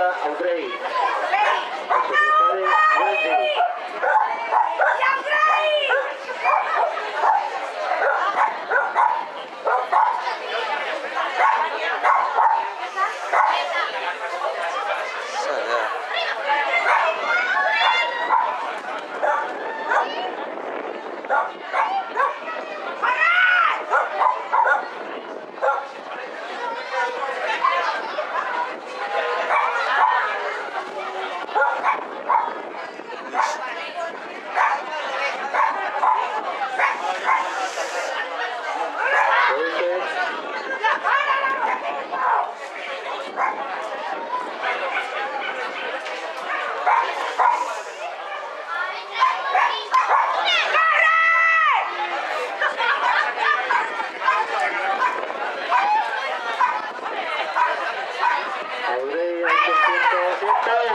Marta Então,